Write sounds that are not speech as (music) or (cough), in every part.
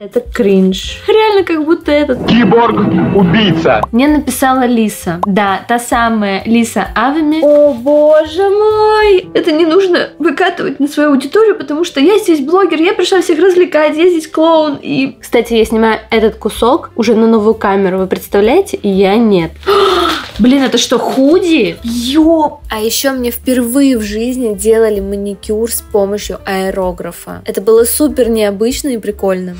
Это кринж. Реально, как будто этот... Киборг-убийца. Мне написала Лиса. Да, та самая Лиса Авами. О, боже мой! Это не нужно выкатывать на свою аудиторию, потому что я здесь блогер, я пришла всех развлекать, я здесь клоун. И, кстати, я снимаю этот кусок уже на новую камеру, вы представляете? И я нет. (gasps) Блин, это что, худи? Ёп! А еще мне впервые в жизни делали маникюр с помощью аэрографа. Это было супер необычно и прикольно.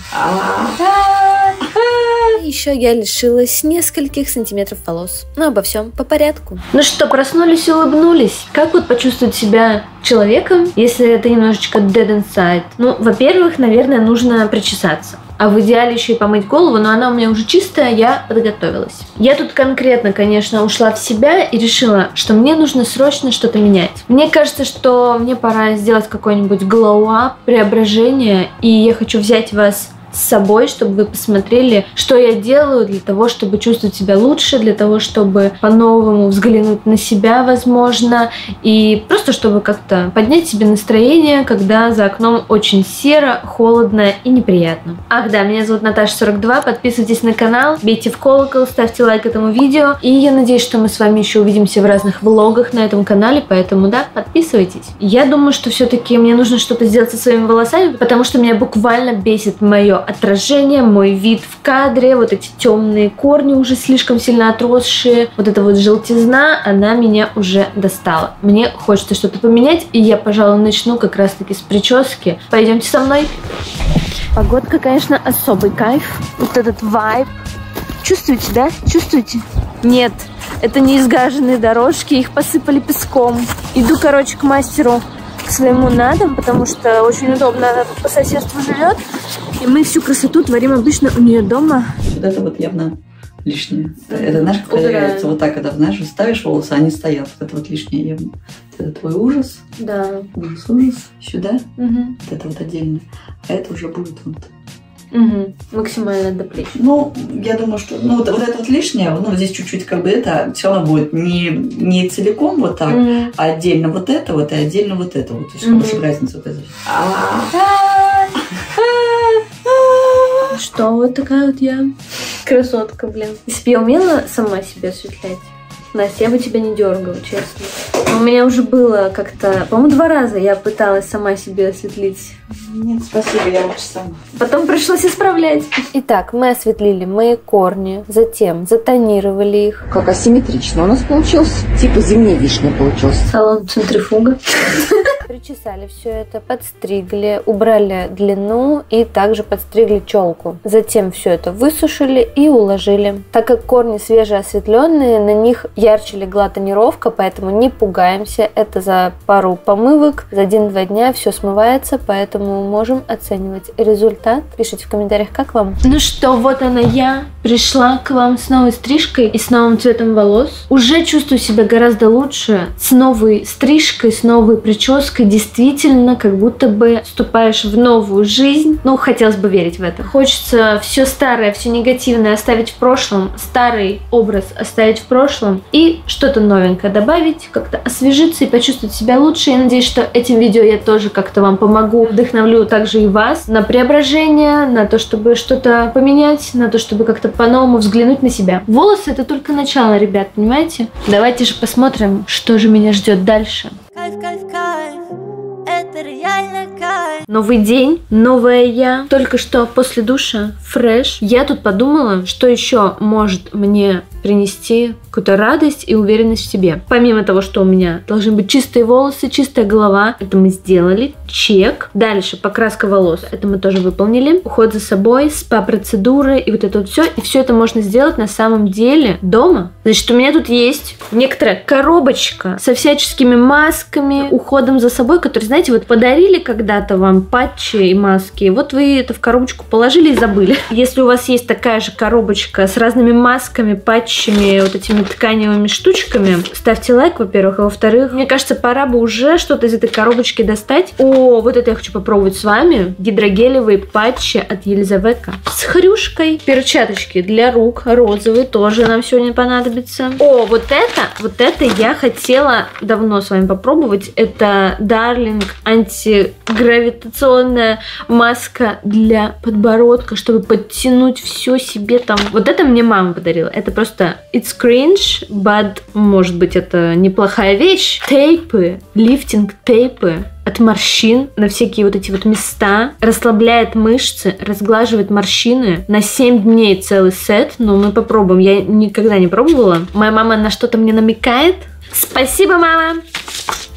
Еще я лишилась нескольких сантиметров волос. Но обо всем по порядку. Ну что, проснулись и улыбнулись? Как вот почувствовать себя человеком, если это немножечко dead inside? Ну, во-первых, наверное, нужно причесаться. А в идеале еще и помыть голову, но она у меня уже чистая, я подготовилась. Я тут конкретно, конечно, ушла в себя и решила, что мне нужно срочно что-то менять. Мне кажется, что мне пора сделать какой-нибудь glow-up, преображение, и я хочу взять вас с собой, чтобы вы посмотрели, что я делаю для того, чтобы чувствовать себя лучше, для того, чтобы по-новому взглянуть на себя, возможно, и просто чтобы как-то поднять себе настроение, когда за окном очень серо, холодно и неприятно. Ах да, меня зовут Наташа42, подписывайтесь на канал, бейте в колокол, ставьте лайк этому видео, и я надеюсь, что мы с вами еще увидимся в разных влогах на этом канале, поэтому да, подписывайтесь. Я думаю, что все-таки мне нужно что-то сделать со своими волосами, потому что меня буквально бесит мое отражение, мой вид в кадре, вот эти темные корни уже слишком сильно отросшие, вот эта вот желтизна, она меня уже достала. Мне хочется что-то поменять, и я, пожалуй, начну как раз-таки с прически. Пойдемте со мной. Погодка, конечно, особый кайф. Вот этот вайб. Чувствуете, да? Чувствуете? Нет, это не изгаженные дорожки, их посыпали песком. Иду, короче, к мастеру своему на дом, потому что очень удобно, она по соседству живет. И мы всю красоту творим обычно у нее дома. Вот это вот явно лишнее. Это, знаешь, как проявляется вот так, когда, знаешь, ставишь волосы, они стоят. Это вот лишнее явно. Это твой ужас. Да. Ужас, ужас. Сюда. Угу. Вот это вот отдельно. А это уже будет вот Угу. Максимально до плеч. Ну, я думаю, что ну, вот, вот это вот лишнее, ну, здесь чуть-чуть как бы это все равно будет не, не целиком вот так, Мгм. а отдельно вот это вот и отдельно вот это вот. То есть mm разница вот эта. Что вот такая вот я красотка, блин. Я умела сама себя осветлять, Настя, я бы тебя не дергала, честно. У меня уже было как-то, по-моему, два раза я пыталась сама себе осветлить. Нет, спасибо, я лучше сама. Потом пришлось исправлять. Итак, мы осветлили мои корни, затем затонировали их. Как асимметрично у нас получилось. Типа зимняя вишня получилась. Салон центрифуга. Причесали все это, подстригли, убрали длину и также подстригли челку. Затем все это высушили и уложили. Так как корни свежеосветленные, на них ярче легла тонировка, поэтому не пугаемся. Это за пару помывок, за один-два дня все смывается, поэтому можем оценивать результат. Пишите в комментариях, как вам. Ну что, вот она я, пришла к вам с новой стрижкой и с новым цветом волос. Уже чувствую себя гораздо лучше. С новой стрижкой, с новой прической. Действительно, как будто бы вступаешь в новую жизнь. Ну, хотелось бы верить в это. Хочется все старое, все негативное оставить в прошлом. Старый образ оставить в прошлом. И что-то новенькое добавить, как-то освежиться и почувствовать себя лучше. Я надеюсь, что этим видео я тоже как-то вам помогу. Вдохновлю также и вас на преображение, на то, чтобы что-то поменять, на то, чтобы как-то по-новому взглянуть на себя. Волосы это только начало, ребят, понимаете? Давайте же посмотрим, что же меня ждет дальше. Кайф, кайф, кайф, это реально кайф. Новый день, новая я. Только что после душа, фреш. Я тут подумала, что еще может мне принести какую-то радость и уверенность в себе. Помимо того, что у меня должны быть чистые волосы, чистая голова, это мы сделали. Чек. Дальше покраска волос. Это мы тоже выполнили. Уход за собой, спа-процедуры и вот это вот все. И все это можно сделать на самом деле дома. Значит, у меня тут есть некоторая коробочка со всяческими масками, уходом за собой, которые, знаете, вот подарили когда-то вам патчи и маски. Вот вы это в коробочку положили и забыли. (laughs) Если у вас есть такая же коробочка с разными масками, патчами, патчами, вот этими тканевыми штучками. Ставьте лайк, во-первых. А во-вторых, мне кажется, пора бы уже что-то из этой коробочки достать. О, вот это я хочу попробовать с вами. Гидрогелевые патчи от Елизавека. С хрюшкой. Перчаточки для рук розовые тоже нам сегодня понадобится. О, вот это, вот это я хотела давно с вами попробовать. Это Darling антигравитационная маска для подбородка, чтобы подтянуть все себе там. Вот это мне мама подарила. Это просто it's cringe, but может быть это неплохая вещь. Тейпы, лифтинг тейпы от морщин на всякие вот эти вот места, расслабляет мышцы, разглаживает морщины. На 7 дней целый сет, но мы попробуем. Я никогда не пробовала. Моя мама на что-то мне намекает. Спасибо, мама!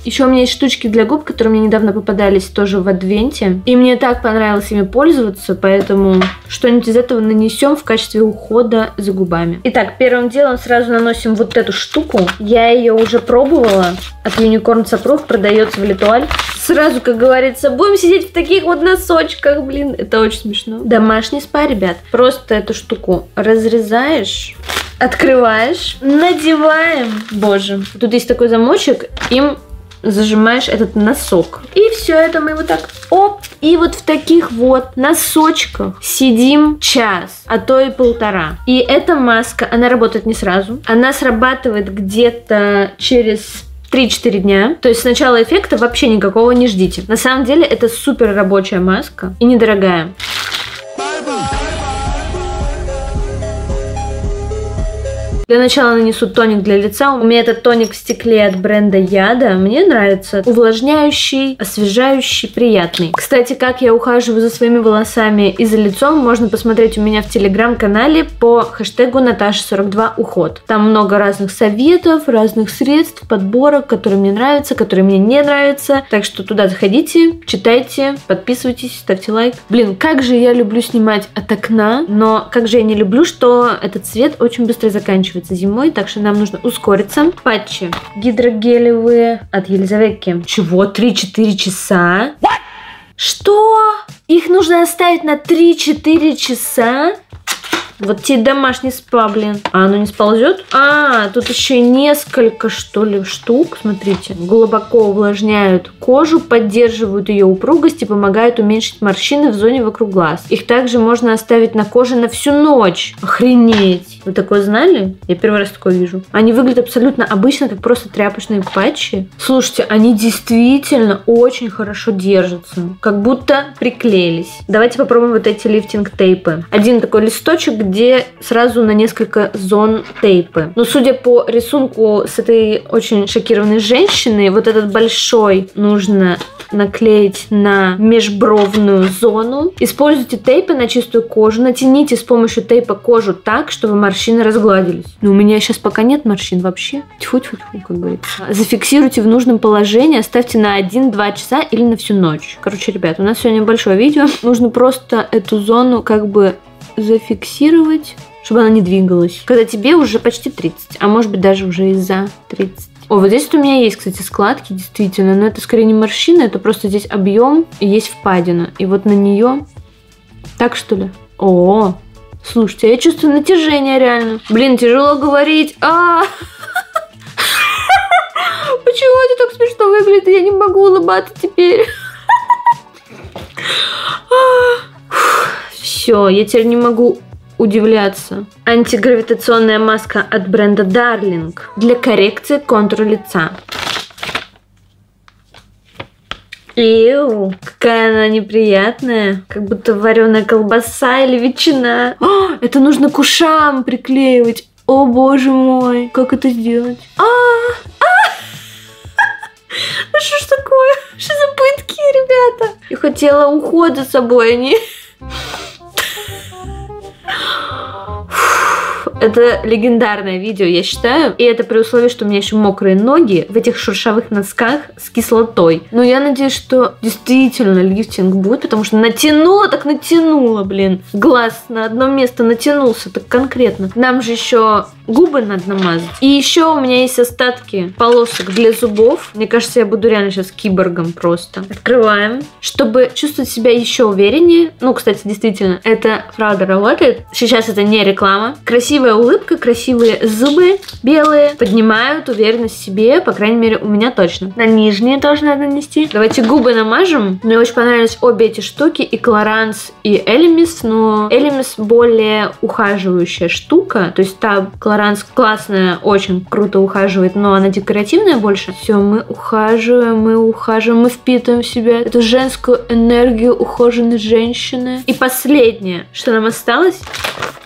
Еще у меня есть штучки для губ, которые мне недавно попадались тоже в адвенте. И мне так понравилось ими пользоваться, поэтому что-нибудь из этого нанесем в качестве ухода за губами. Итак, первым делом сразу наносим вот эту штуку. Я ее уже пробовала. От Unicorn Сапрух продается в Литуаль. Сразу, как говорится, будем сидеть в таких вот носочках, блин. Это очень смешно. Домашний спа, ребят. Просто эту штуку разрезаешь открываешь, надеваем. Боже, тут есть такой замочек, им зажимаешь этот носок. И все это мы вот так оп. И вот в таких вот носочках сидим час, а то и полтора. И эта маска, она работает не сразу. Она срабатывает где-то через 3-4 дня. То есть сначала эффекта вообще никакого не ждите. На самом деле это супер рабочая маска и недорогая. Для начала нанесу тоник для лица. У меня этот тоник в стекле от бренда Яда. Мне нравится. Увлажняющий, освежающий, приятный. Кстати, как я ухаживаю за своими волосами и за лицом, можно посмотреть у меня в телеграм-канале по хэштегу Наташа42 уход. Там много разных советов, разных средств, подборок, которые мне нравятся, которые мне не нравятся. Так что туда заходите, читайте, подписывайтесь, ставьте лайк. Блин, как же я люблю снимать от окна, но как же я не люблю, что этот цвет очень быстро заканчивается заканчивается зимой, так что нам нужно ускориться. Патчи гидрогелевые от Елизаветки. Чего? 3-4 часа? What? Что? Их нужно оставить на 3-4 часа? Вот тебе домашний спа, блин. А оно не сползет? А, тут еще несколько, что ли, штук. Смотрите. Глубоко увлажняют кожу, поддерживают ее упругость и помогают уменьшить морщины в зоне вокруг глаз. Их также можно оставить на коже на всю ночь. Охренеть. Вы такое знали? Я первый раз такое вижу. Они выглядят абсолютно обычно, как просто тряпочные патчи. Слушайте, они действительно очень хорошо держатся. Как будто приклеились. Давайте попробуем вот эти лифтинг-тейпы. Один такой листочек, где сразу на несколько зон тейпы. Но судя по рисунку с этой очень шокированной женщины, вот этот большой нужно наклеить на межбровную зону. Используйте тейпы на чистую кожу. Натяните с помощью тейпа кожу так, чтобы морщины разгладились. Но у меня сейчас пока нет морщин вообще. Тьфу-тьфу-тьфу, как говорится. Зафиксируйте в нужном положении, оставьте на 1-2 часа или на всю ночь. Короче, ребят, у нас сегодня большое видео. Нужно просто эту зону как бы зафиксировать, чтобы она не двигалась. Когда тебе уже почти 30, а может быть даже уже и за 30. О, вот здесь у меня есть, кстати, складки, действительно, но это скорее не морщина, это просто здесь объем и есть впадина. И вот на нее... Так что ли? О, слушайте, я чувствую натяжение реально. Блин, тяжело говорить. А, (laughs) Почему это так смешно выглядит? Я не могу улыбаться теперь. (laughs) Все, я теперь не могу удивляться. Антигравитационная маска от бренда Darling для коррекции контура лица. Иу, какая она неприятная. Как будто вареная колбаса или ветчина. О, это нужно к ушам приклеивать. О боже мой, как это сделать? А, а! Ну что ж такое? Что за пытки, ребята? Я хотела уход за собой, а не... Это легендарное видео, я считаю. И это при условии, что у меня еще мокрые ноги в этих шершавых носках с кислотой. Но я надеюсь, что действительно лифтинг будет, потому что натянула, так натянула, блин. Глаз на одно место натянулся так конкретно. Нам же еще губы надо намазать. И еще у меня есть остатки полосок для зубов. Мне кажется, я буду реально сейчас киборгом просто. Открываем. Чтобы чувствовать себя еще увереннее. Ну, кстати, действительно, это правда работает. Сейчас это не реклама. Красивая улыбка, красивые зубы белые поднимают уверенность в себе. По крайней мере, у меня точно. На нижние тоже надо нанести. Давайте губы намажем. Мне очень понравились обе эти штуки. И Клоранс, и Элемис. Но Элемис более ухаживающая штука. То есть та Клоранс классная, очень круто ухаживает, но она декоративная больше. Все, мы ухаживаем, мы ухаживаем, мы впитываем в себя эту женскую энергию ухоженной женщины. И последнее, что нам осталось,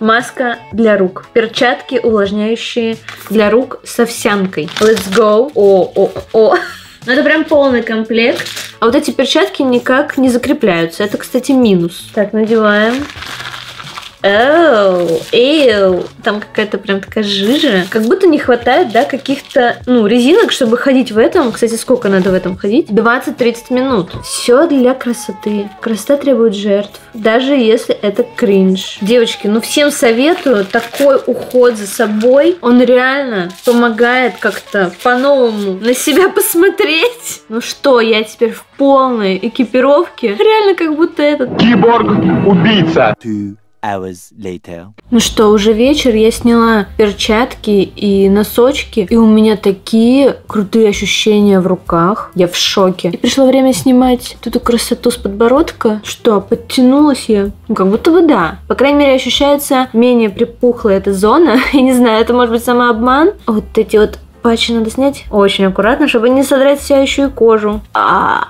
маска для рук. Перчатки увлажняющие для рук с овсянкой. Let's go. О, о, о. (laughs) Ну, это прям полный комплект. А вот эти перчатки никак не закрепляются. Это, кстати, минус. Так, надеваем. Оу, эу, там какая-то прям такая жижа. Как будто не хватает, да, каких-то, ну, резинок, чтобы ходить в этом. Кстати, сколько надо в этом ходить? 20-30 минут. Все для красоты. Красота требует жертв. Даже если это кринж. Девочки, ну всем советую такой уход за собой. Он реально помогает как-то по-новому на себя посмотреть. Ну что, я теперь в полной экипировке. Реально как будто этот... Киборг-убийца. Hours later. Ну что, уже вечер, я сняла перчатки и носочки, и у меня такие крутые ощущения в руках. Я в шоке. И пришло время снимать эту красоту с подбородка. Что, подтянулась я? Ну, как будто бы да. По крайней мере, ощущается менее припухлая эта зона. (laughs) Я не знаю, это может быть самообман. Вот эти вот патчи надо снять очень аккуратно, чтобы не содрать вся еще и кожу. А,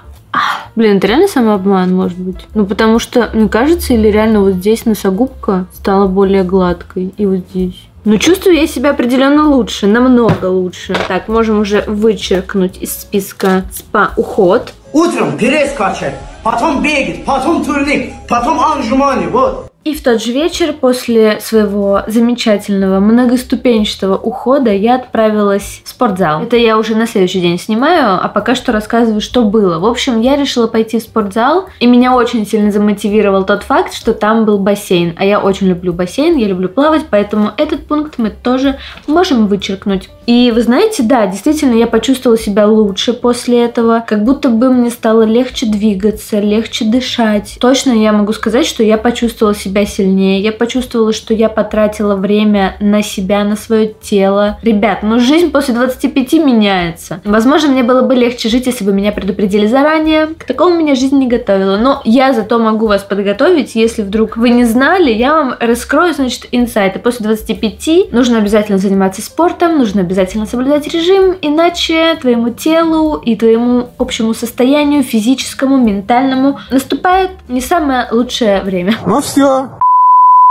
Блин, это реально самообман, может быть? Ну, потому что, мне кажется, или реально вот здесь носогубка стала более гладкой, и вот здесь. Ну, чувствую я себя определенно лучше, намного лучше. Так, можем уже вычеркнуть из списка спа-уход. Утром качать, потом бегать, потом турник, потом анжумани, вот. И в тот же вечер, после своего замечательного многоступенчатого ухода, я отправилась в спортзал. Это я уже на следующий день снимаю, а пока что рассказываю, что было. В общем, я решила пойти в спортзал, и меня очень сильно замотивировал тот факт, что там был бассейн. А я очень люблю бассейн, я люблю плавать, поэтому этот пункт мы тоже можем вычеркнуть. И вы знаете, да, действительно, я почувствовала себя лучше после этого, как будто бы мне стало легче двигаться, легче дышать. Точно я могу сказать, что я почувствовала себя себя сильнее. Я почувствовала, что я потратила время на себя, на свое тело. Ребят, ну жизнь после 25 меняется. Возможно, мне было бы легче жить, если бы меня предупредили заранее. К такому меня жизнь не готовила. Но я зато могу вас подготовить, если вдруг вы не знали, я вам раскрою, значит, инсайты. После 25 нужно обязательно заниматься спортом, нужно обязательно соблюдать режим, иначе твоему телу и твоему общему состоянию, физическому, ментальному, наступает не самое лучшее время. Ну все,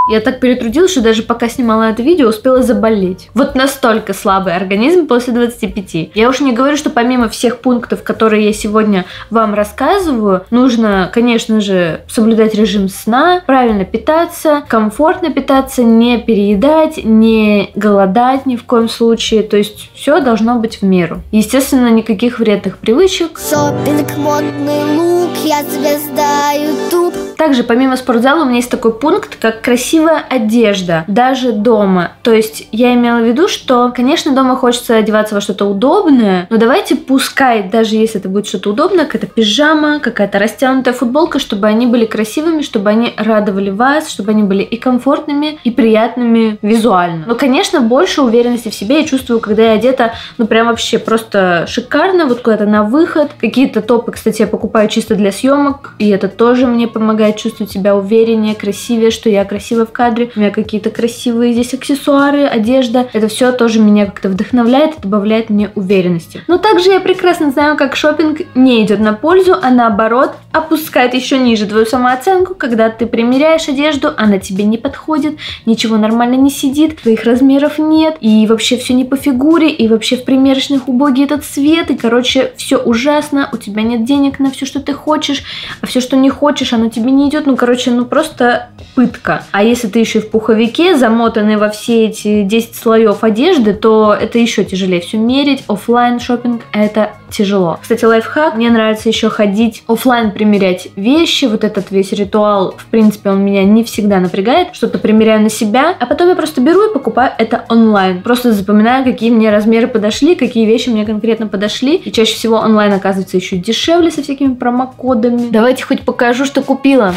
я так перетрудилась, что даже пока снимала это видео, успела заболеть. Вот настолько слабый организм после 25. Я уж не говорю, что помимо всех пунктов, которые я сегодня вам рассказываю, нужно, конечно же, соблюдать режим сна, правильно питаться, комфортно питаться, не переедать, не голодать ни в коем случае. То есть все должно быть в меру. Естественно, никаких вредных привычек. Шопинг, модный лук, я звезда YouTube. Также помимо спортзала у меня есть такой пункт, как красивая одежда, даже дома. То есть я имела в виду, что, конечно, дома хочется одеваться во что-то удобное, но давайте пускай, даже если это будет что-то удобное, какая-то пижама, какая-то растянутая футболка, чтобы они были красивыми, чтобы они радовали вас, чтобы они были и комфортными, и приятными визуально. Но, конечно, больше уверенности в себе я чувствую, когда я одета, ну, прям вообще просто шикарно, вот куда-то на выход. Какие-то топы, кстати, я покупаю чисто для съемок, и это тоже мне помогает чувствовать себя увереннее, красивее, что я красивая в кадре, у меня какие-то красивые здесь аксессуары, одежда. Это все тоже меня как-то вдохновляет и добавляет мне уверенности. Но также я прекрасно знаю, как шопинг не идет на пользу, а наоборот опускает еще ниже твою самооценку, когда ты примеряешь одежду, она тебе не подходит, ничего нормально не сидит, твоих размеров нет, и вообще все не по фигуре, и вообще в примерочных убогий этот цвет, и короче все ужасно, у тебя нет денег на все, что ты хочешь, а все, что не хочешь, оно тебе не идет, ну короче, ну просто пытка. А если ты еще и в пуховике, замотанный во все эти 10 слоев одежды, то это еще тяжелее все мерить. Оффлайн шопинг это тяжело. Кстати, лайфхак. Мне нравится еще ходить оффлайн примерять вещи. Вот этот весь ритуал, в принципе, он меня не всегда напрягает. Что-то примеряю на себя, а потом я просто беру и покупаю это онлайн. Просто запоминаю, какие мне размеры подошли, какие вещи мне конкретно подошли. И чаще всего онлайн оказывается еще дешевле со всякими промокодами. Давайте хоть покажу, что купила.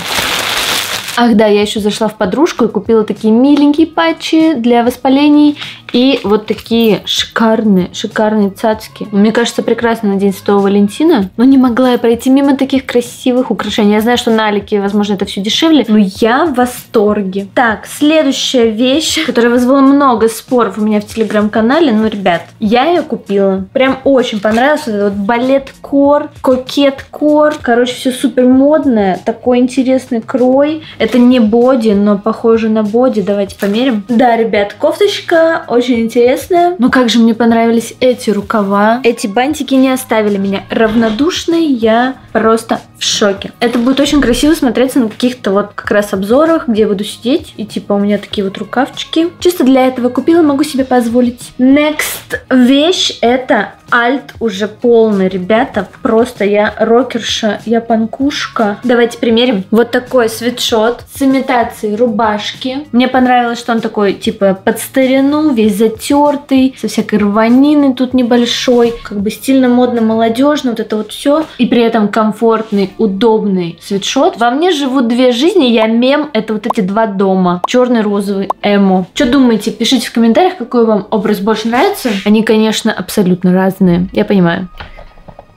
Ах да, я еще зашла в подружку и купила такие миленькие патчи для воспалений и вот такие шикарные, шикарные цацки. Мне кажется, прекрасно на День Святого Валентина. Но не могла я пройти мимо таких красивых украшений. Я знаю, что на Алике, возможно, это все дешевле, но я в восторге. Так, следующая вещь, которая вызвала много споров у меня в телеграм-канале. Ну, ребят, я ее купила. Прям очень понравилось. Вот этот вот балет-кор, кокет-кор. Короче, все супер модное. Такой интересный крой. Это не боди, но похоже на боди. Давайте померим. Да, ребят, кофточка очень интересная. Но как же мне понравились эти рукава. Эти бантики не оставили меня равнодушной. Я просто в шоке. Это будет очень красиво смотреться на каких-то вот как раз обзорах, где я буду сидеть. И типа у меня такие вот рукавчики. Чисто для этого купила, могу себе позволить. Next вещь это альт уже полный, ребята. Просто я рокерша, я панкушка. Давайте примерим. Вот такой свитшот с имитацией рубашки. Мне понравилось, что он такой, типа, под старину, весь затертый, со всякой рваниной тут небольшой. Как бы стильно, модно, молодежно, вот это вот все. И при этом комфортный, удобный свитшот. Во мне живут две жизни, я мем, это вот эти два дома. Черный, розовый, эмо. Что думаете? Пишите в комментариях, какой вам образ больше нравится. Они, конечно, абсолютно разные, я понимаю.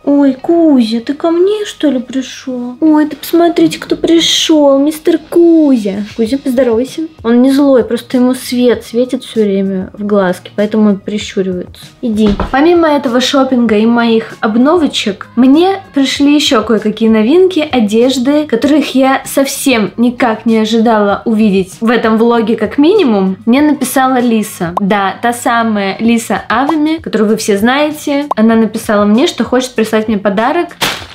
Ой, Кузя, ты ко мне, что ли, пришел? Ой, ты посмотрите, кто пришел, мистер Кузя. Кузя, поздоровайся. Он не злой, просто ему свет светит все время в глазки, поэтому он прищуривается. Иди. Помимо этого шопинга и моих обновочек, мне пришли еще кое-какие новинки, одежды, которых я совсем никак не ожидала увидеть в этом влоге как минимум. Мне написала Лиса. Да, та самая Лиса Авами, которую вы все знаете. Она написала мне, что хочет прислать прислать мне подарок.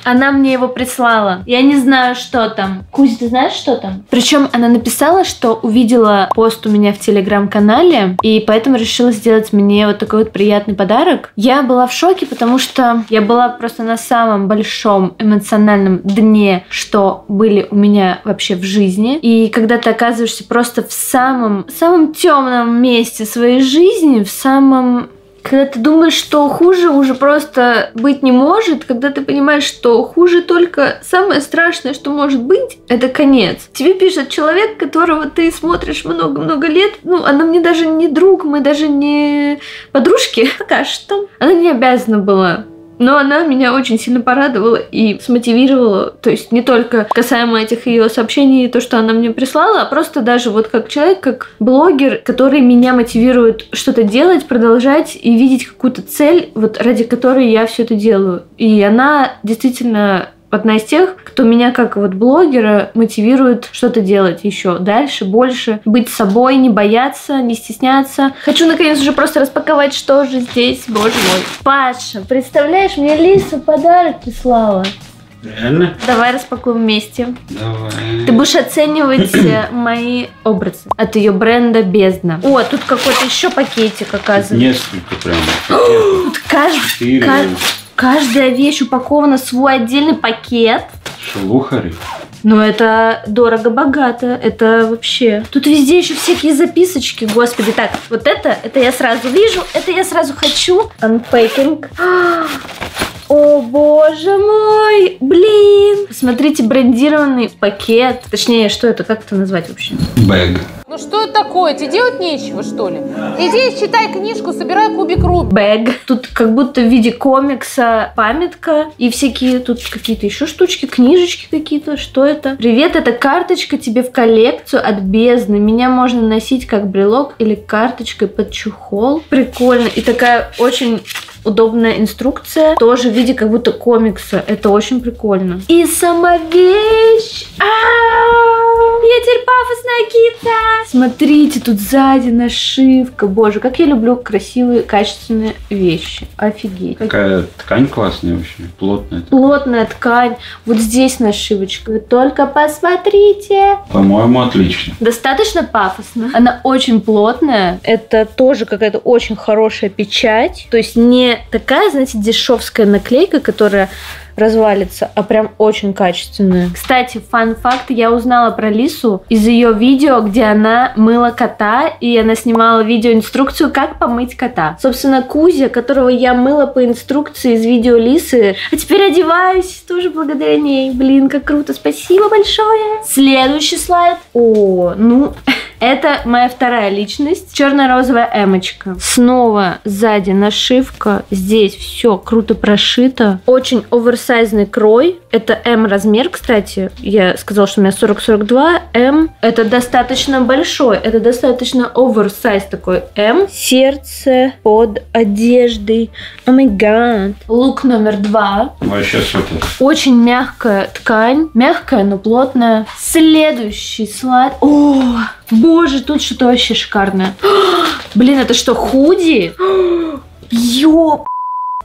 Она мне его прислала. Я не знаю, что там. Кузя, ты знаешь, что там? Причем она написала, что увидела пост у меня в телеграм-канале, и поэтому решила сделать мне вот такой вот приятный подарок. Я была в шоке, потому что я была просто на самом большом эмоциональном дне, что были у меня вообще в жизни. И когда ты оказываешься просто в самом, самом темном месте своей жизни, в самом когда ты думаешь, что хуже уже просто быть не может, когда ты понимаешь, что хуже только самое страшное, что может быть, это конец. Тебе пишет человек, которого ты смотришь много-много лет, ну, она мне даже не друг, мы даже не подружки, (laughs) пока что. Она не обязана была но она меня очень сильно порадовала и смотивировала. То есть не только касаемо этих ее сообщений, то, что она мне прислала, а просто даже вот как человек, как блогер, который меня мотивирует что-то делать, продолжать и видеть какую-то цель, вот ради которой я все это делаю. И она действительно одна из тех, кто меня как вот блогера мотивирует что-то делать еще дальше, больше, быть собой, не бояться, не стесняться. Хочу наконец уже просто распаковать, что же здесь, боже мой. Паша, представляешь, мне Лиса подарок прислала. Реально? Давай распакуем вместе. Давай. Ты будешь оценивать э, мои образы от ее бренда Бездна. О, тут какой-то еще пакетик оказывается. Несколько прям. (gasps) Тут каждый, Четыре. Каждая вещь упакована в свой отдельный пакет. Шелухари. Ну, это дорого-богато, это вообще... Тут везде еще всякие записочки, господи. Так, вот это, это я сразу вижу, это я сразу хочу. Unpacking. О, боже мой! Блин! Посмотрите, брендированный пакет. Точнее, что это, как это назвать вообще? Бэг. Ну что это такое? Тебе делать нечего, что ли? Иди читай книжку, собирай кубик Рубик. Бэг. Тут как будто в виде комикса памятка и всякие тут какие-то еще штучки, книжечки какие-то. Что это? Привет, это карточка тебе в коллекцию от бездны. Меня можно носить как брелок или карточкой под чехол. Прикольно. И такая очень удобная инструкция, тоже в виде как будто комикса. Это очень прикольно. И сама вещь. А-а-а! я теперь пафосная кица. Смотрите, тут сзади нашивка. Боже, как я люблю красивые, качественные вещи. Офигеть. Какая ткань классная вообще, плотная. Плотная ткань. Вот здесь нашивочка. Вы только посмотрите. По-моему, отлично. Достаточно пафосно. Она очень плотная. Это тоже какая-то очень хорошая печать. То есть не такая, знаете, дешевская наклейка, которая развалится, а прям очень качественная. Кстати, фан-факт, я узнала про Лису из ее видео, где она мыла кота, и она снимала видеоинструкцию, как помыть кота. Собственно, Кузя, которого я мыла по инструкции из видео Лисы, а теперь одеваюсь тоже благодаря ней. Блин, как круто, спасибо большое. Следующий слайд. О, ну, (laughs) это моя вторая личность, черно-розовая эмочка. Снова сзади нашивка, здесь все круто прошито. Очень оверсайзный крой. Это М размер, кстати. Я сказала, что у меня 40-42. М это достаточно большой, это достаточно оверсайз такой М. Сердце под одеждой. О май гад. Лук номер два. Вообще супер. Очень мягкая ткань. Мягкая, но плотная. Следующий слайд. О, боже, тут что-то вообще шикарное. (gasps) Блин, это что, худи? (gasps) Ёп,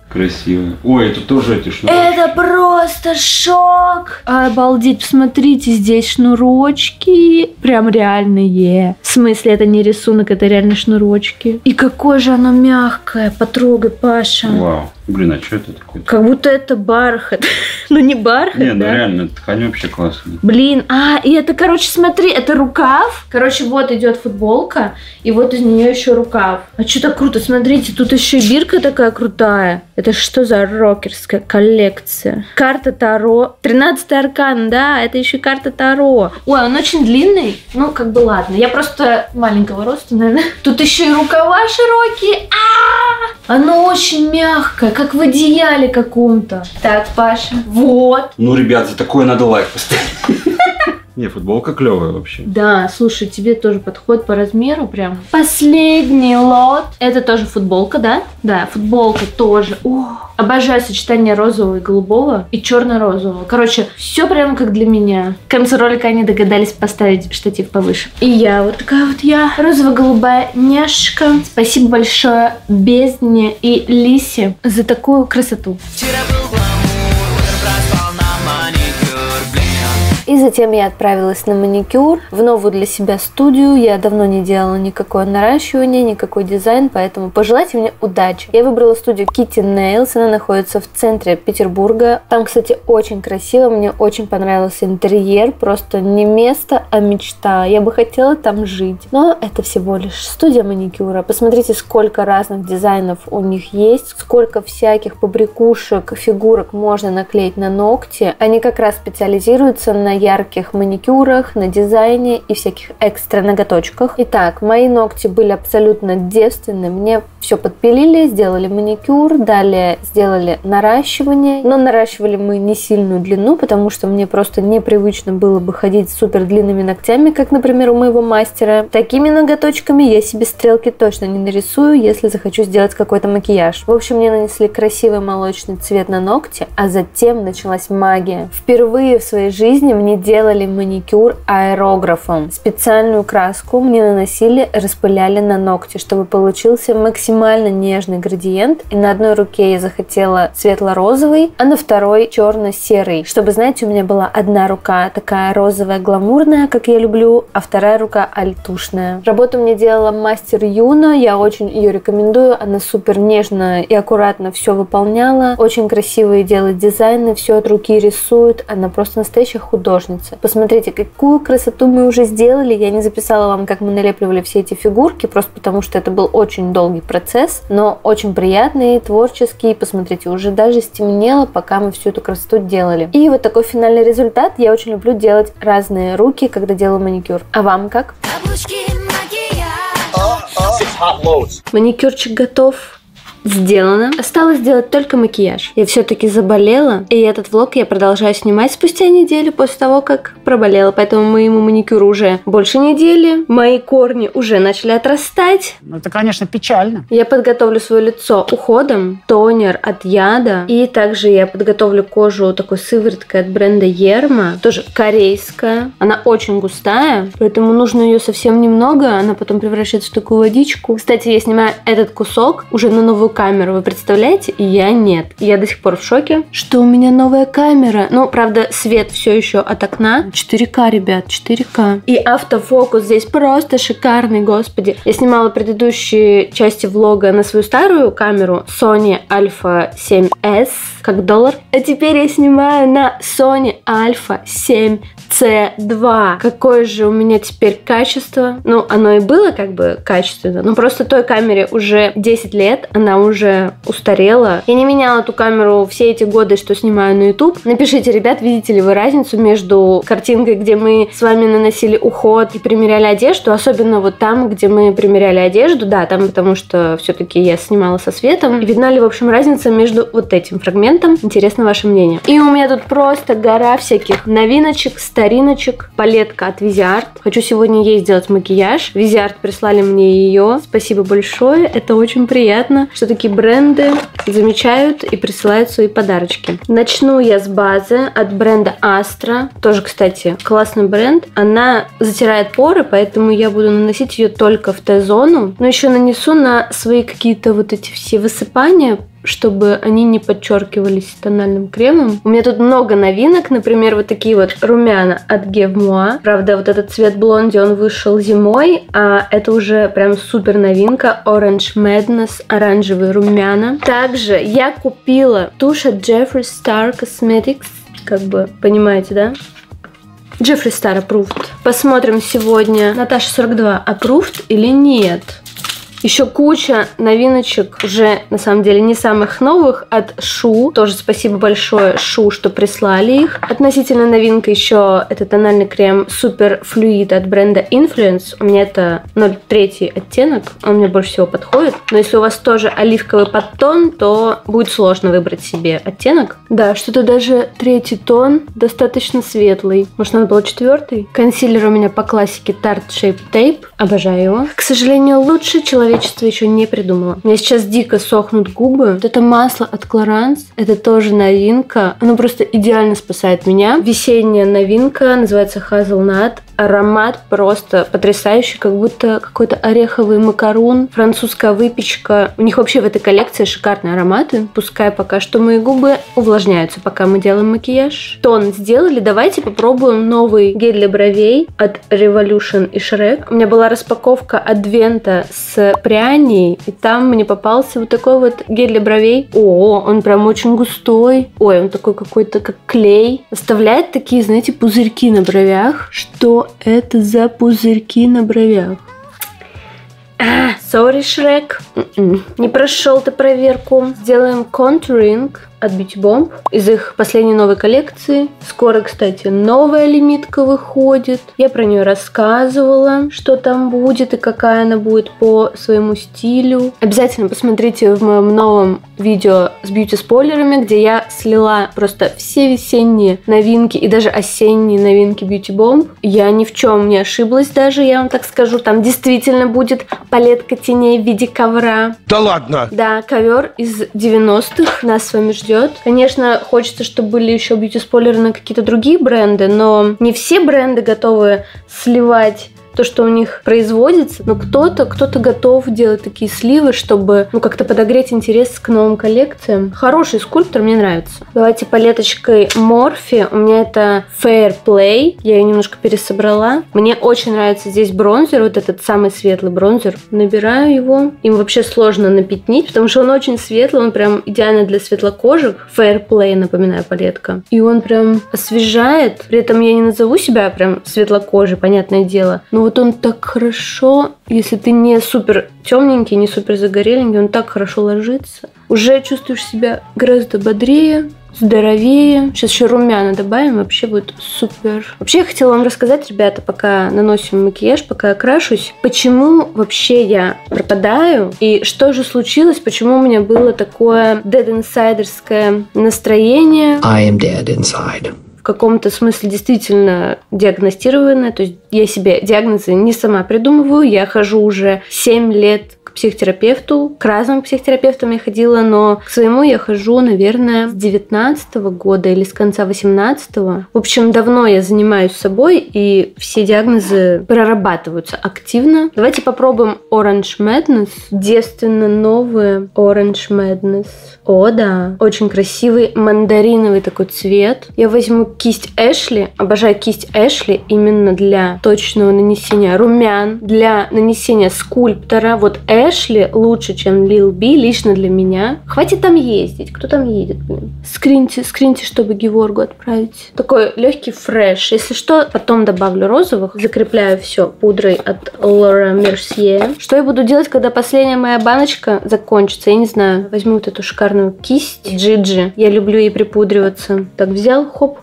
Красиво. Ой, это тоже эти шнурочки. это просто шок! Обалдеть, посмотрите, здесь шнурочки. Прям реальные. В смысле, это не рисунок, это реально шнурочки. И какое же оно мягкое. Потрогай, Паша. Вау. Блин, а что это такое? Как будто это бархат. (laughs) ну не бархат, Не, ну да? реально, ткань вообще классная. Блин, а, и это, короче, смотри, это рукав. Короче, вот идет футболка, и вот из нее еще рукав. А что так круто? Смотрите, тут еще и бирка такая крутая. Это что за рокерская коллекция? Карта Таро. 13 аркан, да, это еще карта Таро. Ой, он очень длинный. Ну, как бы ладно. Я просто маленького роста, наверное. (laughs) Тут еще и рукава широкие. А, оно очень мягкое, как в одеяле каком-то. Так, Паша. Вот. Ну, ребят, за такое надо лайк поставить. (laughs) Не, футболка клевая вообще. Да, слушай, тебе тоже подходит по размеру прям. Последний лот. Это тоже футболка, да? Да, футболка тоже. О, обожаю сочетание розового и голубого и черно-розового. Короче, все прям как для меня. К концу ролика они догадались поставить штатив повыше. И я вот такая вот я, розово-голубая няшка. Спасибо большое Бездне и Лисе за такую красоту. И затем я отправилась на маникюр в новую для себя студию. Я давно не делала никакое наращивание, никакой дизайн, поэтому пожелайте мне удачи. Я выбрала студию Kitty Nails. Она находится в центре Петербурга. Там, кстати, очень красиво. Мне очень понравился интерьер. Просто не место, а мечта. Я бы хотела там жить. Но это всего лишь студия маникюра. Посмотрите, сколько разных дизайнов у них есть. Сколько всяких побрякушек, фигурок можно наклеить на ногти. Они как раз специализируются на ярких маникюрах, на дизайне и всяких экстра ноготочках. Итак, мои ногти были абсолютно девственны. Мне все подпилили, сделали маникюр, далее сделали наращивание. Но наращивали мы не сильную длину, потому что мне просто непривычно было бы ходить с супер длинными ногтями, как, например, у моего мастера. Такими ноготочками я себе стрелки точно не нарисую, если захочу сделать какой-то макияж. В общем, мне нанесли красивый молочный цвет на ногти, а затем началась магия. Впервые в своей жизни мне делали маникюр аэрографом. Специальную краску мне наносили, распыляли на ногти, чтобы получился максимально нежный градиент. И на одной руке я захотела светло-розовый, а на второй черно-серый. Чтобы, знаете, у меня была одна рука такая розовая, гламурная, как я люблю, а вторая рука альтушная. Работу мне делала мастер Юна, я очень ее рекомендую. Она супер нежно и аккуратно все выполняла. Очень красивые делает дизайны, все от руки рисует. Она просто настоящая художница. Посмотрите, какую красоту мы уже сделали. Я не записала вам, как мы налепливали все эти фигурки, просто потому что это был очень долгий процесс, но очень приятный, творческий. Посмотрите, уже даже стемнело, пока мы всю эту красоту делали. И вот такой финальный результат. Я очень люблю делать разные руки, когда делаю маникюр. А вам как? Маникюрчик готов. Сделано. Осталось сделать только макияж. Я все-таки заболела, и этот влог я продолжаю снимать спустя неделю после того, как проболела. Поэтому моему маникюру уже больше недели. Мои корни уже начали отрастать. Это, конечно, печально. Я подготовлю свое лицо уходом, тонер от яда. И также я подготовлю кожу такой сывороткой от бренда Ерма. Тоже корейская. Она очень густая, поэтому нужно ее совсем немного. Она потом превращается в такую водичку. Кстати, я снимаю этот кусок уже на новую камеру. Вы представляете? И я нет. Я до сих пор в шоке, что у меня новая камера. Ну, правда, свет все еще от окна. 4К, ребят, 4К. И автофокус здесь просто шикарный, господи. Я снимала предыдущие части влога на свою старую камеру Sony Alpha 7S как доллар. А теперь я снимаю на Sony Alpha 7 C2. Какое же у меня теперь качество? Ну, оно и было как бы качественно, но просто той камере уже 10 лет, она уже устарела. Я не меняла эту камеру все эти годы, что снимаю на YouTube. Напишите, ребят, видите ли вы разницу между картинкой, где мы с вами наносили уход и примеряли одежду, особенно вот там, где мы примеряли одежду, да, там потому что все-таки я снимала со светом. И видна ли, в общем, разница между вот этим фрагментом? Интересно ваше мнение. И у меня тут просто гора всяких новиночек, стариночек, палетка от Viziart. Хочу сегодня ей сделать макияж. Viziart прислали мне ее. Спасибо большое. Это очень приятно, что такие бренды замечают и присылают свои подарочки. Начну я с базы от бренда Astra. Тоже, кстати, классный бренд. Она затирает поры, поэтому я буду наносить ее только в Т-зону. Но еще нанесу на свои какие-то вот эти все высыпания, чтобы они не подчеркивались тональным кремом. У меня тут много новинок, например, вот такие вот румяна от Гевмуа. Правда, вот этот цвет блонди, он вышел зимой, а это уже прям супер новинка Orange Madness, оранжевые румяна. Также я купила тушь от Jeffree Star Cosmetics, как бы, понимаете, да? Джеффри Стар approved. Посмотрим сегодня, Наташа 42, approved или нет. Еще куча новиночек, уже на самом деле не самых новых, от Шу. Тоже спасибо большое Шу, что прислали их. Относительно новинка еще это тональный крем Super Fluid от бренда Influence. У меня это 0,3 оттенок, он мне больше всего подходит. Но если у вас тоже оливковый подтон, то будет сложно выбрать себе оттенок. Да, что-то даже третий тон достаточно светлый. Может, надо было четвертый? Консилер у меня по классике Tarte Shape Tape. Обожаю его. К сожалению, лучше человек человечество еще не придумало. У меня сейчас дико сохнут губы. Вот это масло от Clarins, это тоже новинка. Оно просто идеально спасает меня. Весенняя новинка, называется Hazelnut аромат просто потрясающий, как будто какой-то ореховый макарон, французская выпечка. У них вообще в этой коллекции шикарные ароматы. Пускай пока что мои губы увлажняются, пока мы делаем макияж. Тон сделали, давайте попробуем новый гель для бровей от Revolution и Shrek. У меня была распаковка Адвента с прянией, и там мне попался вот такой вот гель для бровей. О, он прям очень густой. Ой, он такой какой-то как клей. Оставляет такие, знаете, пузырьки на бровях, что это за пузырьки на бровях? А, сори, Шрек. М-м. Не прошел ты проверку. Сделаем контуринг от Beauty Bomb из их последней новой коллекции. Скоро, кстати, новая лимитка выходит. Я про нее рассказывала, что там будет и какая она будет по своему стилю. Обязательно посмотрите в моем новом видео с бьюти-спойлерами, где я слила просто все весенние новинки и даже осенние новинки Beauty Bomb. Я ни в чем не ошиблась даже, я вам так скажу. Там действительно будет палетка теней в виде ковра. Да ладно? Да, ковер из 90-х нас с вами ждет ждет. Конечно, хочется, чтобы были еще бьюти-спойлеры на какие-то другие бренды, но не все бренды готовы сливать то, что у них производится, но кто-то, кто-то готов делать такие сливы, чтобы, ну, как-то подогреть интерес к новым коллекциям. Хороший скульптор, мне нравится. Давайте палеточкой Morphe. У меня это Fair Play. Я ее немножко пересобрала. Мне очень нравится здесь бронзер, вот этот самый светлый бронзер. Набираю его. Им вообще сложно напятнить, потому что он очень светлый, он прям идеально для светлокожих. Fair Play, напоминаю, палетка. И он прям освежает. При этом я не назову себя прям светлокожей, понятное дело. Но вот он так хорошо, если ты не супер темненький, не супер загореленький, он так хорошо ложится. Уже чувствуешь себя гораздо бодрее, здоровее. Сейчас еще румяна добавим, вообще будет супер. Вообще я хотела вам рассказать, ребята, пока наносим макияж, пока окрашусь, почему вообще я пропадаю и что же случилось, почему у меня было такое dead инсайдерское настроение. I am dead inside каком-то смысле действительно диагностированная. То есть я себе диагнозы не сама придумываю. Я хожу уже 7 лет психотерапевту. К разным психотерапевтам я ходила, но к своему я хожу, наверное, с 19 года или с конца 18 -го. В общем, давно я занимаюсь собой, и все диагнозы прорабатываются активно. Давайте попробуем Orange Madness. Девственно новый Orange Madness. О, да. Очень красивый мандариновый такой цвет. Я возьму кисть Эшли. Обожаю кисть Эшли именно для точного нанесения румян, для нанесения скульптора. Вот Эшли Эшли лучше, чем Лил Би лично для меня. Хватит там ездить. Кто там едет, блин? Скриньте, скриньте, чтобы Геворгу отправить. Такой легкий фреш. Если что, потом добавлю розовых. Закрепляю все пудрой от Laura Mercier. Что я буду делать, когда последняя моя баночка закончится? Я не знаю. Возьму вот эту шикарную кисть Джиджи. Я люблю ей припудриваться. Так, взял, хоп,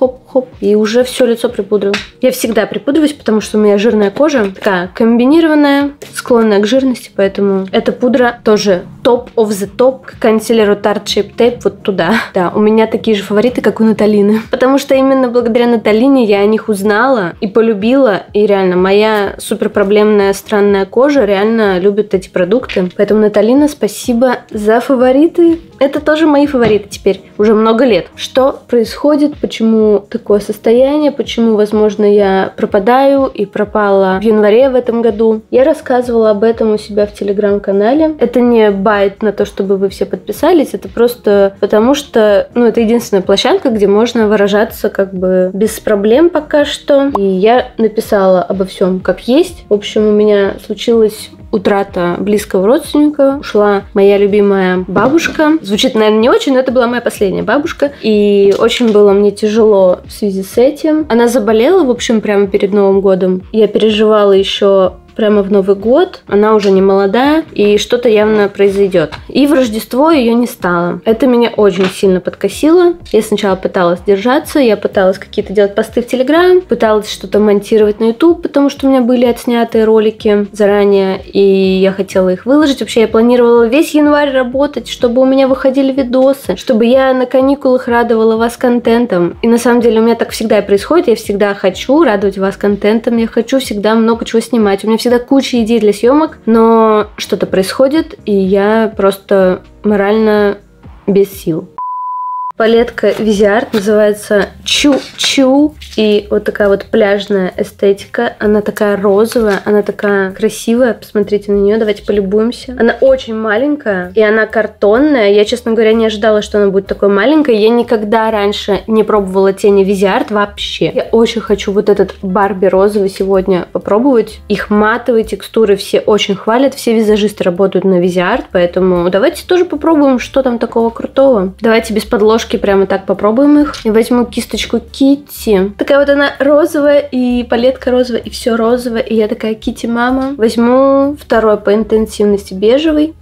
хоп-хоп, и уже все лицо припудрил. Я всегда припудриваюсь, потому что у меня жирная кожа, такая комбинированная, склонная к жирности, поэтому эта пудра тоже топ of the top, к консилеру Tarte Shape Tape вот туда. Да, у меня такие же фавориты, как у Наталины. (laughs) Потому что именно благодаря Наталине я о них узнала и полюбила, и реально моя супер проблемная странная кожа реально любит эти продукты. Поэтому, Наталина, спасибо за фавориты. Это тоже мои фавориты теперь, уже много лет. Что происходит, почему такое состояние, почему, возможно, я пропадаю и пропала в январе в этом году. Я рассказывала об этом у себя в телеграм-канале. Это не байт на то, чтобы вы все подписались, это просто потому что, ну, это единственная площадка, где можно выражаться как бы без проблем пока что. И я написала обо всем как есть. В общем, у меня случилось утрата близкого родственника. Ушла моя любимая бабушка. Звучит, наверное, не очень, но это была моя последняя бабушка. И очень было мне тяжело в связи с этим. Она заболела, в общем, прямо перед Новым годом. Я переживала еще прямо в Новый год. Она уже не молодая, и что-то явно произойдет. И в Рождество ее не стало. Это меня очень сильно подкосило. Я сначала пыталась держаться, я пыталась какие-то делать посты в Телеграм, пыталась что-то монтировать на YouTube, потому что у меня были отснятые ролики заранее, и я хотела их выложить. Вообще я планировала весь январь работать, чтобы у меня выходили видосы, чтобы я на каникулах радовала вас контентом. И на самом деле у меня так всегда и происходит. Я всегда хочу радовать вас контентом, я хочу всегда много чего снимать. У меня всегда всегда куча идей для съемок, но что-то происходит, и я просто морально без сил. Палетка Визиарт называется Чу-Чу. И вот такая вот пляжная эстетика. Она такая розовая, она такая красивая. Посмотрите на нее, давайте полюбуемся. Она очень маленькая, и она картонная. Я, честно говоря, не ожидала, что она будет такой маленькой. Я никогда раньше не пробовала тени Визиарт вообще. Я очень хочу вот этот Барби розовый сегодня попробовать. Их матовые текстуры все очень хвалят. Все визажисты работают на Визиарт, поэтому давайте тоже попробуем, что там такого крутого. Давайте без подложки ладошки прямо так попробуем их. И возьму кисточку Китти. Такая вот она розовая, и палетка розовая, и все розовое. И я такая Китти мама. Возьму второй по интенсивности бежевый.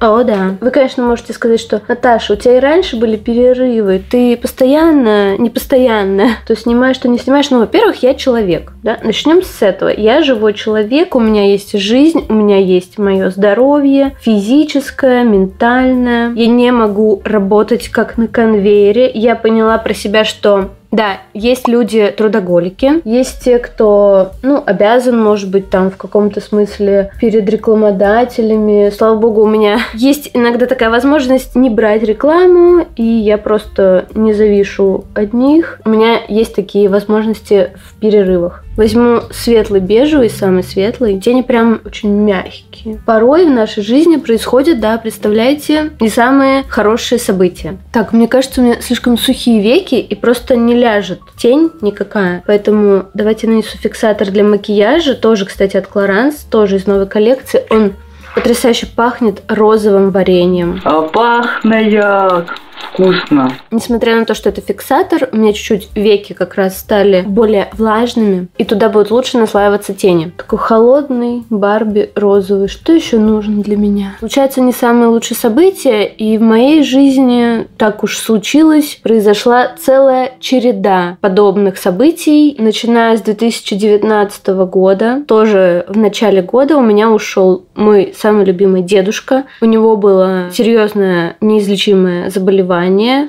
О, да. Вы, конечно, можете сказать, что Наташа, у тебя и раньше были перерывы, ты постоянно, не постоянно, то снимаешь, что не снимаешь. Ну, во-первых, я человек, да. Начнем с этого. Я живой человек, у меня есть жизнь, у меня есть мое здоровье, физическое, ментальное. Я не могу работать как на конвейере. Я поняла про себя, что да, есть люди трудоголики, есть те, кто, ну, обязан, может быть, там в каком-то смысле перед рекламодателями. Слава богу, у меня (laughs) есть иногда такая возможность не брать рекламу, и я просто не завишу от них. У меня есть такие возможности в перерывах. Возьму светлый бежевый, самый светлый. Тени прям очень мягкие. Порой в нашей жизни происходят, да, представляете, не самые хорошие события. Так, мне кажется, у меня слишком сухие веки и просто не ляжет тень никакая. Поэтому давайте нанесу фиксатор для макияжа. Тоже, кстати, от Clarins, тоже из новой коллекции. Он потрясающе пахнет розовым вареньем. А пахнет Вкусно. Несмотря на то, что это фиксатор, у меня чуть-чуть веки как раз стали более влажными, и туда будет лучше наслаиваться тени. Такой холодный Барби розовый. Что еще нужно для меня? Случается не самые лучшие события, и в моей жизни так уж случилось, произошла целая череда подобных событий, начиная с 2019 года. Тоже в начале года у меня ушел мой самый любимый дедушка. У него было серьезное неизлечимое заболевание.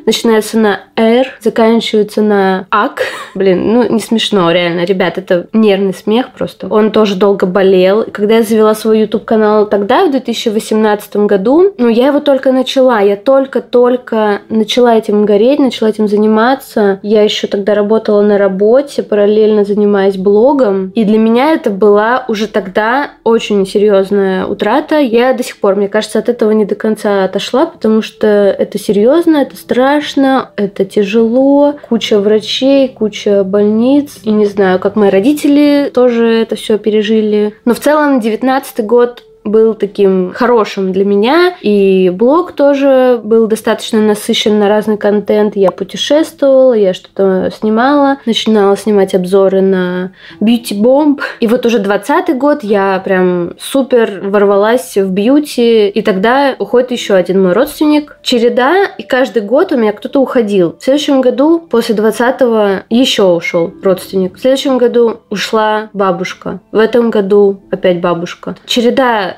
Начинается на R, заканчивается на АК. Блин, ну не смешно, реально, ребят, это нервный смех просто. Он тоже долго болел. Когда я завела свой YouTube канал тогда, в 2018 году, ну я его только начала, я только-только начала этим гореть, начала этим заниматься. Я еще тогда работала на работе, параллельно занимаясь блогом. И для меня это была уже тогда очень серьезная утрата. Я до сих пор, мне кажется, от этого не до конца отошла, потому что это серьезно, это страшно, это тяжело. Куча врачей, куча больниц. И не знаю, как мои родители тоже это все пережили. Но в целом 19 год был таким хорошим для меня. И блог тоже был достаточно насыщен на разный контент. Я путешествовала, я что-то снимала, начинала снимать обзоры на Beauty Bomb. И вот уже 20 год я прям супер ворвалась в бьюти. И тогда уходит еще один мой родственник. Череда, и каждый год у меня кто-то уходил. В следующем году, после 20-го, еще ушел родственник. В следующем году ушла бабушка. В этом году опять бабушка. Череда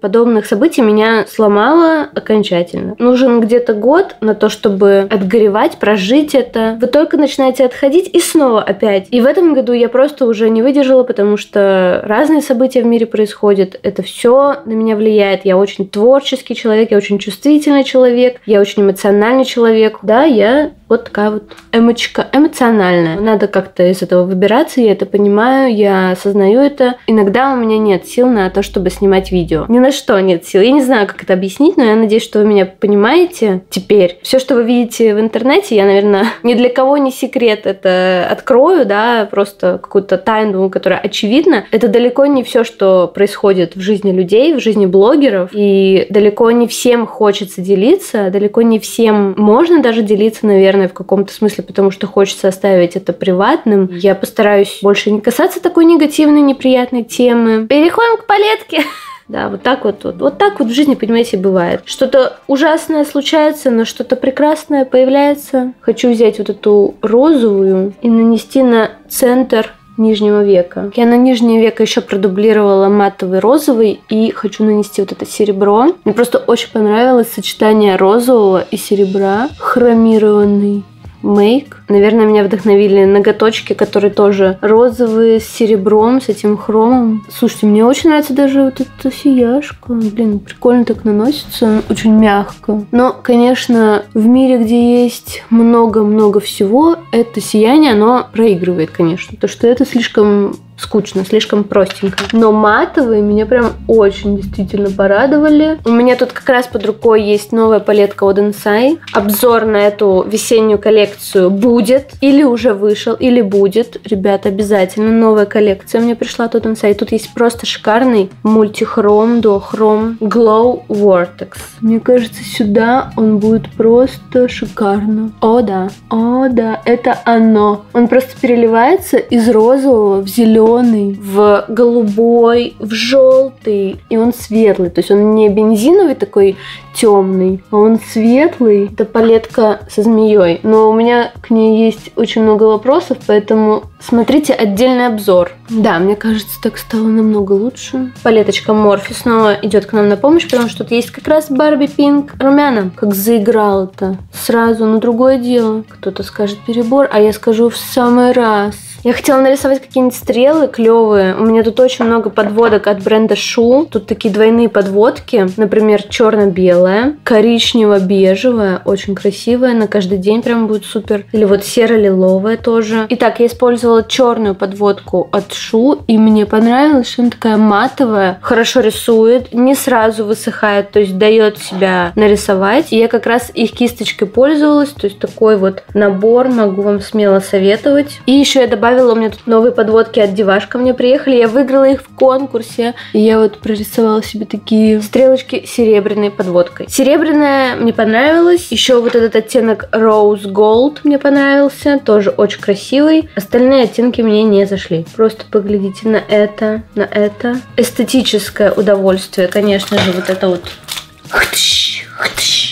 подобных событий меня сломало окончательно. Нужен где-то год на то, чтобы отгоревать, прожить это. Вы только начинаете отходить и снова опять. И в этом году я просто уже не выдержала, потому что разные события в мире происходят. Это все на меня влияет. Я очень творческий человек, я очень чувствительный человек, я очень эмоциональный человек. Да, я вот такая вот эмочка, эмоциональная. Надо как-то из этого выбираться, я это понимаю, я осознаю это. Иногда у меня нет сил на то, чтобы снимать видео. Ни на что нет сил. Я не знаю, как это объяснить, но я надеюсь, что вы меня понимаете теперь. Все, что вы видите в интернете, я, наверное, (laughs) ни для кого не секрет это открою, да, просто какую-то тайну, которая очевидна. Это далеко не все, что происходит в жизни людей, в жизни блогеров, и далеко не всем хочется делиться, далеко не всем можно даже делиться, наверное, в каком-то смысле, потому что хочется оставить это приватным. Я постараюсь больше не касаться такой негативной, неприятной темы. Переходим к палетке. (laughs) Да, вот так вот, вот. Вот так вот в жизни, понимаете, бывает. Что-то ужасное случается, но что-то прекрасное появляется. Хочу взять вот эту розовую и нанести на центр нижнего века. Я на нижнее веко еще продублировала матовый розовый и хочу нанести вот это серебро. Мне просто очень понравилось сочетание розового и серебра. Хромированный мейк. Наверное, меня вдохновили ноготочки, которые тоже розовые, с серебром, с этим хромом. Слушайте, мне очень нравится даже вот эта сияшка. Блин, прикольно так наносится, очень мягко. Но, конечно, в мире, где есть много-много всего, это сияние, оно проигрывает, конечно. То, что это слишком скучно, слишком простенько. Но матовые меня прям очень действительно порадовали. У меня тут как раз под рукой есть новая палетка от Insai. Обзор на эту весеннюю коллекцию будет, или уже вышел, или будет. Ребят, обязательно новая коллекция мне пришла от Insai. Тут есть просто шикарный мультихром, дуохром Glow Vortex. Мне кажется, сюда он будет просто шикарно. О да, о да, это оно. Он просто переливается из розового в зеленый зеленый, в голубой, в желтый, и он светлый. То есть он не бензиновый такой темный, а он светлый. Это палетка со змеей. Но у меня к ней есть очень много вопросов, поэтому смотрите отдельный обзор. Да, мне кажется, так стало намного лучше. Палеточка Морфи снова идет к нам на помощь, потому что тут есть как раз Барби Пинк румяна. Как заиграла-то. Сразу на другое дело. Кто-то скажет перебор, а я скажу в самый раз. Я хотела нарисовать какие-нибудь стрелы клевые. У меня тут очень много подводок от бренда Шу. Тут такие двойные подводки. Например, черно-белая, коричнево-бежевая, очень красивая. На каждый день прям будет супер. Или вот серо-лиловая тоже. Итак, я использовала черную подводку от ношу, и мне понравилось, что она такая матовая, хорошо рисует, не сразу высыхает, то есть дает себя нарисовать. И я как раз их кисточкой пользовалась, то есть такой вот набор могу вам смело советовать. И еще я добавила, у меня тут новые подводки от Девашка мне приехали, я выиграла их в конкурсе, и я вот прорисовала себе такие стрелочки серебряной подводкой. Серебряная мне понравилась, еще вот этот оттенок Rose Gold мне понравился, тоже очень красивый. Остальные оттенки мне не зашли. Просто поглядите на это, на это. Эстетическое удовольствие, конечно же, вот это вот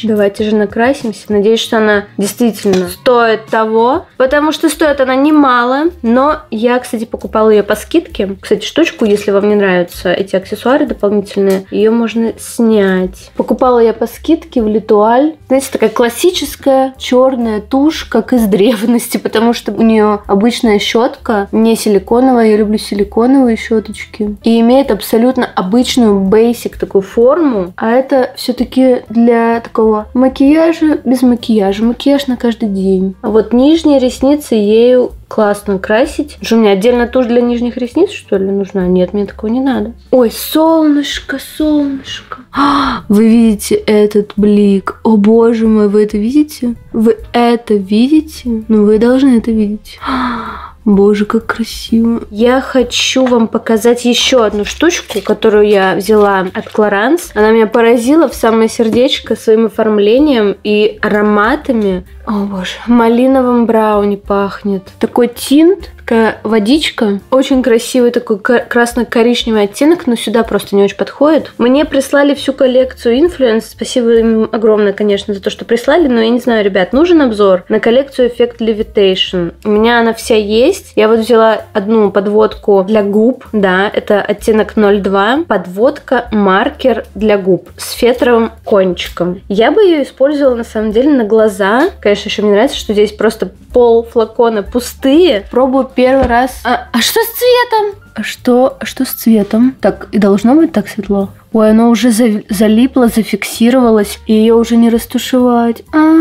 Давайте же накрасимся. Надеюсь, что она действительно стоит того. Потому что стоит она немало. Но я, кстати, покупала ее по скидке. Кстати, штучку, если вам не нравятся эти аксессуары дополнительные, ее можно снять. Покупала я по скидке в Литуаль. Знаете, такая классическая черная тушь, как из древности. Потому что у нее обычная щетка, не силиконовая. Я люблю силиконовые щеточки. И имеет абсолютно обычную basic такую форму. А это все-таки для такого макияжа без макияжа. Макияж на каждый день. А вот нижние ресницы ею классно красить. Что, у меня отдельно тушь для нижних ресниц, что ли, нужна? Нет, мне такого не надо. Ой, солнышко, солнышко. А, вы видите этот блик? О, боже мой, вы это видите? Вы это видите? Ну, вы должны это видеть. А, Боже, как красиво. Я хочу вам показать еще одну штучку, которую я взяла от Clarins. Она меня поразила в самое сердечко своим оформлением и ароматами. О боже, малиновым брауни пахнет. Такой тинт, такая водичка. Очень красивый такой красно-коричневый оттенок, но сюда просто не очень подходит. Мне прислали всю коллекцию Influence. Спасибо им огромное, конечно, за то, что прислали, но я не знаю, ребят, нужен обзор на коллекцию Effect Levitation. У меня она вся есть. Я вот взяла одну подводку для губ, да, это оттенок 02. Подводка маркер для губ с фетровым кончиком. Я бы ее использовала на самом деле на глаза. Конечно, еще мне нравится, что здесь просто пол флакона пустые. Пробую первый раз. А, а что с цветом? А что, а что с цветом? Так, и должно быть так светло? Ой, оно уже за, залипло, зафиксировалось, и ее уже не растушевать. А-а-а.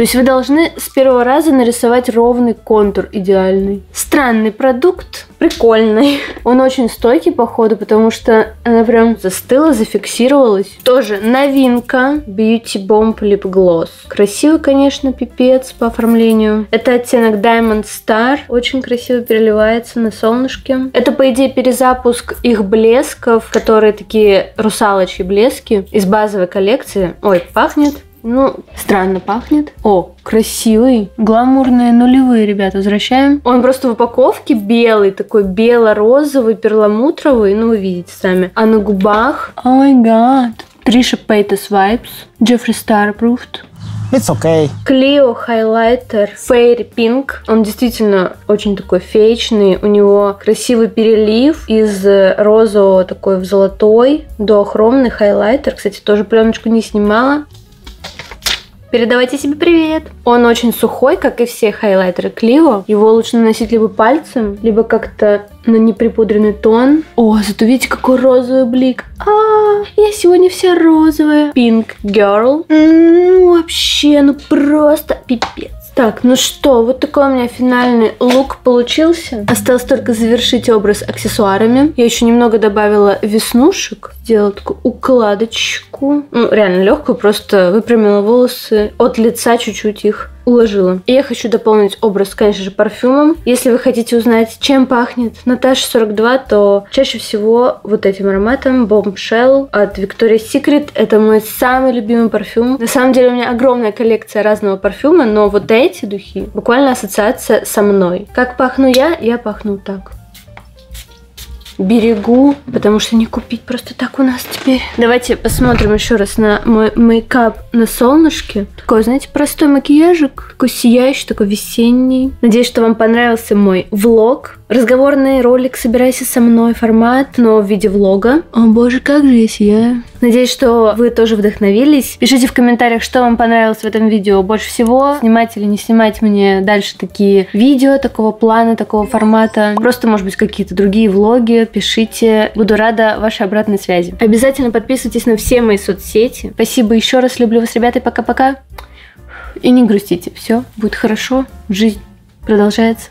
То есть вы должны с первого раза нарисовать ровный контур идеальный. Странный продукт, прикольный. (laughs) Он очень стойкий, походу, потому что она прям застыла, зафиксировалась. Тоже новинка Beauty Bomb Lip Gloss. Красивый, конечно, пипец по оформлению. Это оттенок Diamond Star. Очень красиво переливается на солнышке. Это, по идее, перезапуск их блесков, которые такие русалочьи блески из базовой коллекции. Ой, пахнет ну, странно пахнет. О, красивый. Гламурные нулевые, ребята, возвращаем. Он просто в упаковке белый, такой бело-розовый, перламутровый. Ну, вы видите сами. А на губах... О май гад. Триша Пейтес Vibes. Джеффри Старпруфт. It's okay. Clio хайлайтер Fairy Pink. Он действительно очень такой феечный. У него красивый перелив из розового такой в золотой до хромный хайлайтер. Кстати, тоже пленочку не снимала. Передавайте себе привет. Он очень сухой, как и все хайлайтеры Clio. Его лучше наносить либо пальцем, либо как-то на неприпудренный тон. О, зато видите, какой розовый блик. А, я сегодня вся розовая. Pink Girl. Ну, вообще, ну просто пипец. Так, ну что, вот такой у меня финальный лук получился. Осталось только завершить образ аксессуарами. Я еще немного добавила веснушек. Сделала такую укладочку. Ну, реально легкую, просто выпрямила волосы от лица чуть-чуть их уложила. И я хочу дополнить образ, конечно же, парфюмом. Если вы хотите узнать, чем пахнет Наташа 42, то чаще всего вот этим ароматом Bombshell от Victoria's Secret. Это мой самый любимый парфюм. На самом деле у меня огромная коллекция разного парфюма, но вот эти духи буквально ассоциация со мной. Как пахну я, я пахну так берегу, потому что не купить просто так у нас теперь. Давайте посмотрим еще раз на мой мейкап на солнышке. Такой, знаете, простой макияжик, такой сияющий, такой весенний. Надеюсь, что вам понравился мой влог. Разговорный ролик «Собирайся со мной» формат, но в виде влога. О боже, как же я сияю. Надеюсь, что вы тоже вдохновились. Пишите в комментариях, что вам понравилось в этом видео больше всего. Снимать или не снимать мне дальше такие видео такого плана, такого формата. Просто, может быть, какие-то другие влоги. Пишите. Буду рада вашей обратной связи. Обязательно подписывайтесь на все мои соцсети. Спасибо еще раз. Люблю вас, ребята. Пока-пока. И не грустите. Все будет хорошо. Жизнь продолжается.